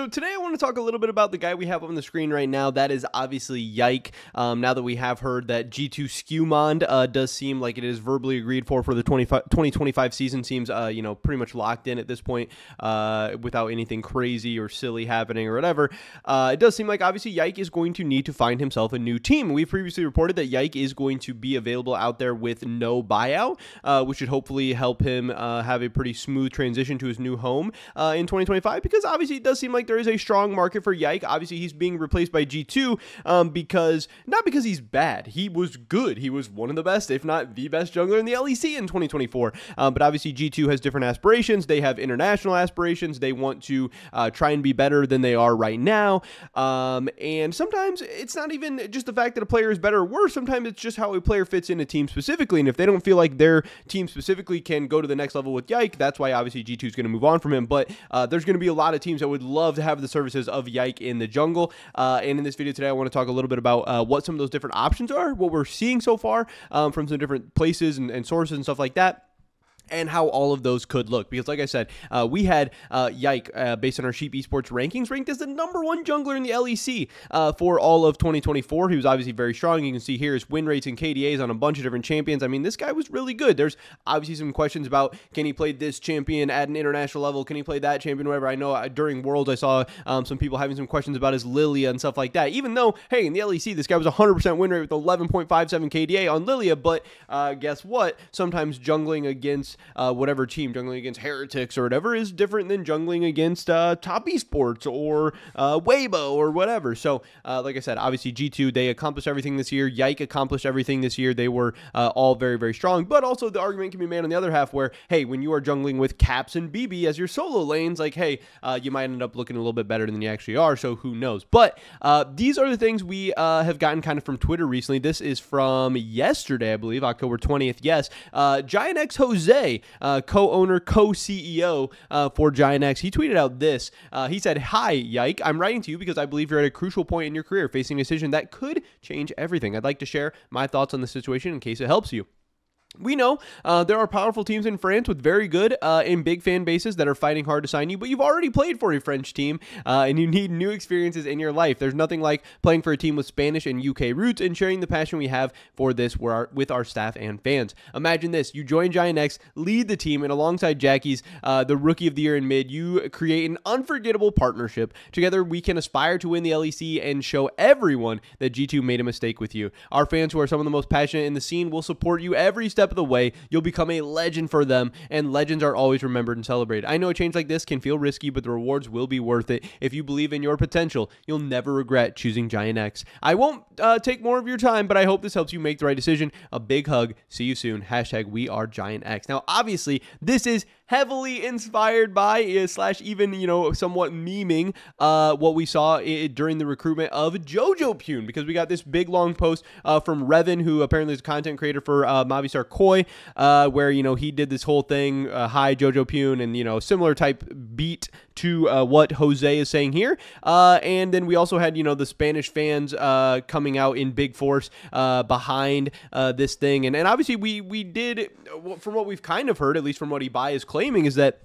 So today I want to talk a little bit about the guy we have on the screen right now. That is obviously Yike. Um, now that we have heard that G2 Skewmond uh, does seem like it is verbally agreed for for the 2025 season, seems uh, you know pretty much locked in at this point uh, without anything crazy or silly happening or whatever. Uh, it does seem like obviously Yike is going to need to find himself a new team. We've previously reported that Yike is going to be available out there with no buyout, uh, which should hopefully help him uh, have a pretty smooth transition to his new home in 2025 because obviously it does seem like there is a strong market for Yike. Obviously, he's being replaced by G2 um, because not because he's bad. He was good. He was one of the best, if not the best jungler in the LEC in 2024. Um, but obviously, G2 has different aspirations. They have international aspirations. They want to uh, try and be better than they are right now. Um, and sometimes it's not even just the fact that a player is better or worse. Sometimes it's just how a player fits in a team specifically. And if they don't feel like their team specifically can go to the next level with Yike, that's why obviously G2 is going to move on from him. But uh, there's going to be a lot of teams that would love love to have the services of Yike in the jungle. Uh, and in this video today, I want to talk a little bit about uh, what some of those different options are, what we're seeing so far um, from some different places and, and sources and stuff like that and how all of those could look. Because, like I said, uh, we had uh, Yike, uh, based on our Sheep Esports rankings, ranked as the number one jungler in the LEC uh, for all of 2024. He was obviously very strong. You can see here his win rates and KDAs on a bunch of different champions. I mean, this guy was really good. There's obviously some questions about can he play this champion at an international level? Can he play that champion? Whatever. I know uh, during Worlds, I saw um, some people having some questions about his Lilia and stuff like that. Even though, hey, in the LEC, this guy was 100% win rate with 11.57 KDA on Lilia. But uh, guess what? Sometimes jungling against whatever team jungling against heretics or whatever is different than jungling against uh, top esports or uh, Weibo or whatever. So, uh, like I said, obviously G2 they accomplished everything this year. Yike accomplished everything this year. They were uh, all very very strong. But also the argument can be made on the other half where hey, when you are jungling with Caps and BB as your solo lanes, like hey, uh, you might end up looking a little bit better than you actually are. So who knows? But uh, these are the things we uh, have gotten kind of from Twitter recently. This is from yesterday, I believe, October 20th. Yes, uh, Giant X Jose, uh, co co-owner, co-CEO uh, for Giant X. He tweeted out this. Uh, he said, "Hi, Yike. I'm writing to you because I believe you're at a crucial point in your career, facing a decision that could change everything. I'd like to share my thoughts on the situation in case it helps you." We know uh, there are powerful teams in France with very good uh, and big fan bases that are fighting hard to sign you, but you've already played for a French team uh, and you need new experiences in your life. There's nothing like playing for a team with Spanish and UK roots and sharing the passion we have for this with our staff and fans. Imagine this you join Giant X, lead the team, and alongside Jackies, uh, the rookie of the year in mid, you create an unforgettable partnership. Together, we can aspire to win the LEC and show everyone that G2 made a mistake with you. Our fans, who are some of the most passionate in the scene, will support you every step step of the way, you'll become a legend for them, and legends are always remembered and celebrated. I know a change like this can feel risky, but the rewards will be worth it. If you believe in your potential, you'll never regret choosing Giant X. I won't uh, take more of your time, but I hope this helps you make the right decision. A big hug. See you soon. Hashtag we are Giant X. Now, obviously, this is heavily inspired by slash even you know somewhat memeing uh, what we saw I- during the recruitment of Jojopyun because we got this big long post uh, from Revan who apparently is a content creator for uh, Movistar Koi uh, where you know he did this whole thing uh, hi Jojopyun and you know similar type beat to uh, what Jose is saying here. Uh, and then we also had you know the Spanish fans uh, coming out in big force uh, behind this thing. And, and obviously we we did from what we've kind of heard at least from what Ibai is claiming is that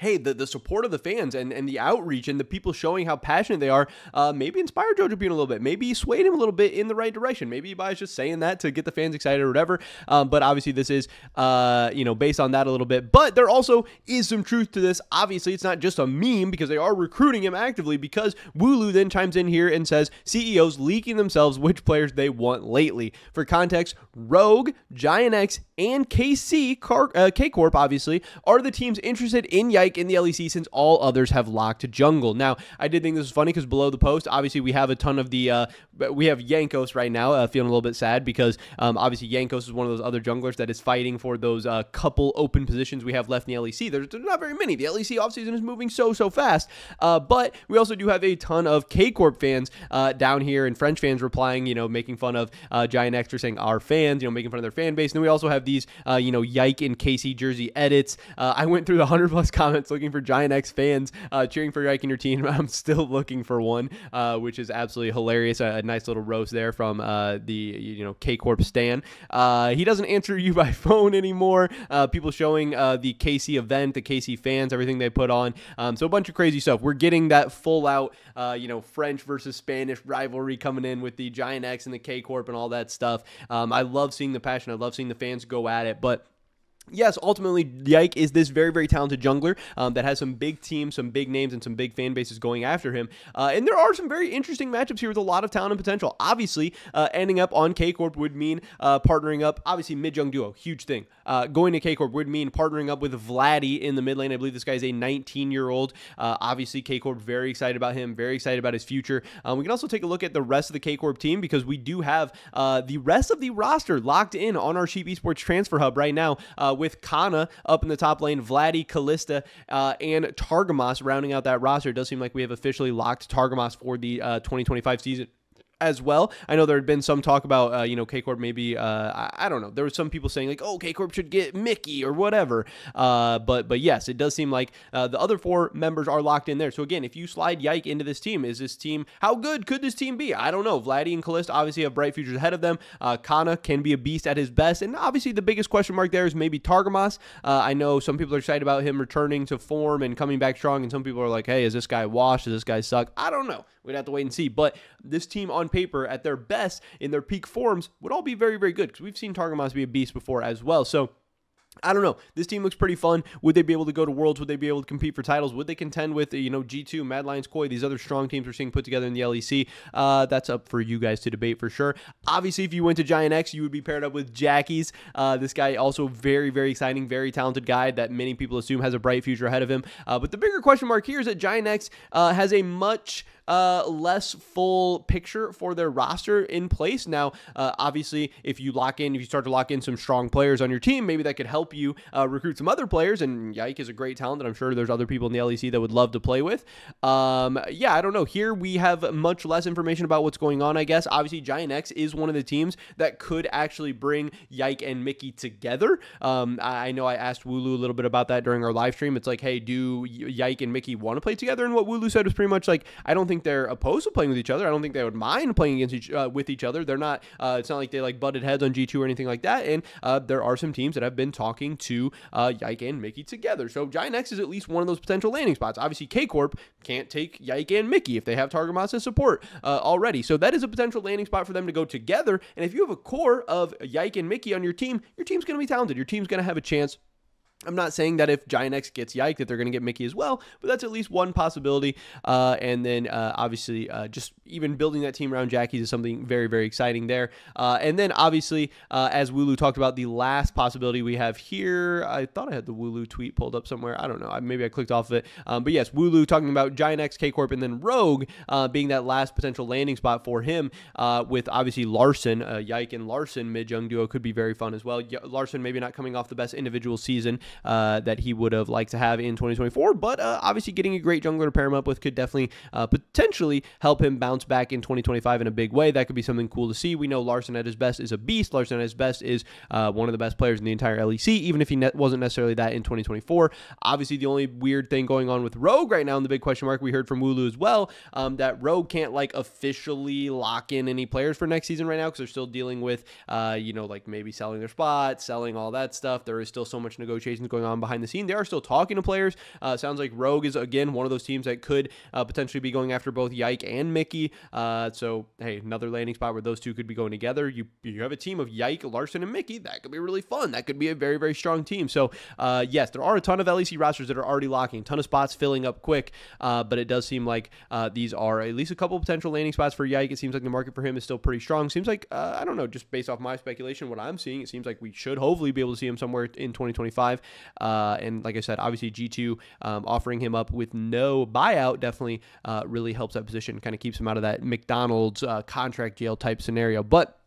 hey, the, the support of the fans and, and the outreach and the people showing how passionate they are, uh, maybe inspired Jojopyun a little bit. Maybe swayed him a little bit in the right direction. Maybe Ibai's just saying that to get the fans excited or whatever. Um, but obviously, this is, uh, you know, based on that a little bit. But there also is some truth to this. Obviously, it's not just a meme because they are recruiting him actively because Wooloo then chimes in here and says CEOs leaking themselves which players they want lately. For context, Rogue, Giant X, and KC, Car- uh, K Corp, obviously, are the teams interested in Yike in the LEC since all others have locked jungle. Now, I did think this was funny because below the post, obviously, we have a ton of the, uh, we have Yankos right now uh, feeling a little bit sad because um, obviously Yankos is one of those other junglers that is fighting for those uh, couple open positions we have left in the LEC. There's, there's not very many. The LEC offseason is moving so, so fast. Uh, but we also do have a ton of K Corp fans uh, down here and French fans replying, you know, making fun of Giant Extra saying our fans, you know, making fun of their fan base. And then we also have these, you know, Yike and Casey jersey edits. I went through the 100 plus comments comments looking for Giant X fans uh, cheering for Yike and your team. I'm still looking for one, uh, which is absolutely hilarious. A, a, nice little roast there from uh, the you know K Corp Stan. Uh, he doesn't answer you by phone anymore. Uh, people showing the KC event, the KC fans, everything they put on. Um, so a bunch of crazy stuff. We're getting that full out, you know, French versus Spanish rivalry coming in with the Giant X and the K Corp and all that stuff. Um, I love seeing the passion. I love seeing the fans go at it, but yes, ultimately, Yike is this very, very talented jungler um, that has some big teams, some big names, and some big fan bases going after him. Uh, and there are some very interesting matchups here with a lot of talent and potential. Obviously, uh, ending up on K Corp would mean uh, partnering up. Obviously, mid jung duo, huge thing. Uh, going to K Corp would mean partnering up with Vladi in the mid lane. I believe this guy is a 19 year old. Uh, obviously, K Corp very excited about him, very excited about his future. Um, we can also take a look at the rest of the K Corp team because we do have uh, the rest of the roster locked in on our Sheep Esports transfer hub right now with Canna up in the top lane, Vladi, Caliste, uh, and Targamas rounding out that roster. It does seem like we have officially locked Targamas for the uh, 2025 season as well. I know there had been some talk about, uh, you know, K Corp maybe, uh, I, I, don't know. There were some people saying like, oh, K Corp should get Mickey or whatever. Uh, but but yes, it does seem like uh, the other four members are locked in there. So again, if you slide Yike into this team, is this team how good could this team be? I don't know. Vladi and Caliste obviously have bright futures ahead of them. Uh, Canna can be a beast at his best, and obviously the biggest question mark there is maybe Targamas. Uh, I know some people are excited about him returning to form and coming back strong, and some people are like, hey, is this guy washed? Does this guy suck? I don't know. We'd have to wait and see. But this team on paper, at their best, in their peak forms, would all be very, very good because we've seen Targamas be a beast before as well. So I don't know. This team looks pretty fun. Would they be able to go to Worlds? Would they be able to compete for titles? Would they contend with, you know, G2, Mad Lions, Koi, these other strong teams we're seeing put together in the LEC? Uh, that's up for you guys to debate for sure. Obviously, if you went to Giant X, you would be paired up with Jackies. Uh, this guy also very, very exciting, very talented guy that many people assume has a bright future ahead of him. Uh, but the bigger question mark here is that Giant X uh, has a much uh, less full picture for their roster in place. Now, uh, obviously, if you lock in, if you start to lock in some strong players on your team, maybe that could help you uh, recruit some other players. And Yike is a great talent that I'm sure there's other people in the LEC that would love to play with. Um, yeah, I don't know. Here we have much less information about what's going on, I guess. Obviously, Giant X is one of the teams that could actually bring Yike and Mickey together. Um, I know I asked Wooloo a little bit about that during our live stream. It's like, hey, do Yike and Mickey want to play together? And what Wooloo said was pretty much like, I don't think think they're opposed to playing with each other. I don't think they would mind playing against each uh, with each other. They're not. Uh, it's not like they like butted heads on G two or anything like that. And uh, there are some teams that have been talking to uh, Yike and Mickey together. So Giant X is at least one of those potential landing spots. Obviously, K Corp can't take Yike and Mickey if they have Targamas as support uh, already. So that is a potential landing spot for them to go together. And if you have a core of Yike and Mickey on your team, your team's going to be talented. Your team's going to have a chance I'm not saying that if Giant X gets Yike that they're going to get Mickey as well, but that's at least one possibility. Uh, and then uh, obviously uh, just even building that team around Jackie is something very very exciting there. Uh, and then obviously uh, as Wooloo talked about, the last possibility we have here, I thought I had the Wooloo tweet pulled up somewhere. I don't know. Maybe I clicked off of it. Um, but yes, Wooloo talking about Giant X, K Corp, and then Rogue uh, being that last potential landing spot for him. with obviously Larssen, Yike and Larssen mid Jung duo could be very fun as well. Y- Larssen maybe not coming off the best individual season uh, that he would have liked to have in 2024. But uh, obviously, getting a great jungler to pair him up with could definitely uh, potentially help him bounce back in 2025 in a big way. That could be something cool to see. We know Larssen at his best is a beast. Larssen at his best is uh, one of the best players in the entire LEC, even if he ne- wasn't necessarily that in 2024. Obviously, the only weird thing going on with Rogue right now, in the big question mark we heard from Wooloo as well, um, that Rogue can't like officially lock in any players for next season right now because they're still dealing with, uh, you know, like maybe selling their spot, selling all that stuff. There is still so much going on behind the scene. They are still talking to players. Uh, sounds like Rogue is again one of those teams that could uh, potentially be going after both Yike and Mickey. Uh, so hey, another landing spot where those two could be going together. You you have a team of Yike, Larssen, and Mickey. That could be really fun. That could be a very very strong team. So uh, yes, there are a ton of LEC rosters that are already locking, a ton of spots filling up quick. Uh, but it does seem like uh, these are at least a couple potential landing spots for Yike. It seems like the market for him is still pretty strong. Seems like I don't know, just based off my speculation, what I'm seeing, it seems like we should hopefully be able to see him somewhere in 2025. And like I said, obviously G2 um, offering him up with no buyout definitely uh, really helps that position, kind of keeps him out of that McDonald's uh, contract jail type scenario. But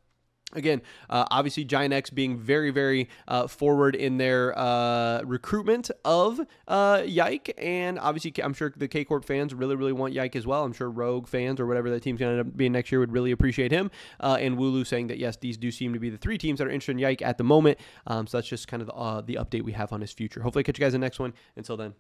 Again, uh, obviously, Giant X being very, very uh, forward in their uh, recruitment of uh, Yike. And obviously, I'm sure the K Corp fans really, really want Yike as well. I'm sure Rogue fans or whatever that team's going to end up being next year would really appreciate him. Uh, and Wooloo saying that, yes, these do seem to be the three teams that are interested in Yike at the moment. Um, so that's just kind of the, uh, the update we have on his future. Hopefully, I catch you guys in the next one. Until then.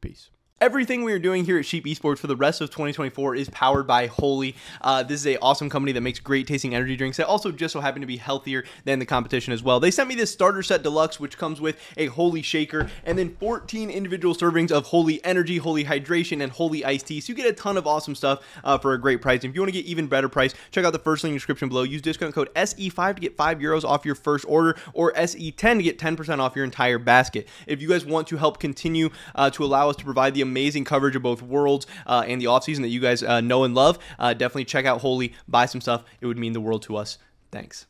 Peace. Everything we are doing here at Sheep Esports for the rest of 2024 is powered by Holy. Uh, this is a awesome company that makes great tasting energy drinks that also just so happen to be healthier than the competition as well. They sent me this starter set deluxe, which comes with a Holy shaker and then 14 individual servings of Holy Energy, Holy Hydration, and Holy Iced Tea. So you get a ton of awesome stuff uh, for a great price. And if you want to get even better price, check out the first link in the description below. Use discount code SE5 to get 5 euros off your first order or SE10 to get 10% off your entire basket. If you guys want to help continue uh, to allow us to provide the amazing coverage of both Worlds uh, and the offseason that you guys uh, know and love, uh, definitely check out Holy, buy some stuff. It would mean the world to us. Thanks.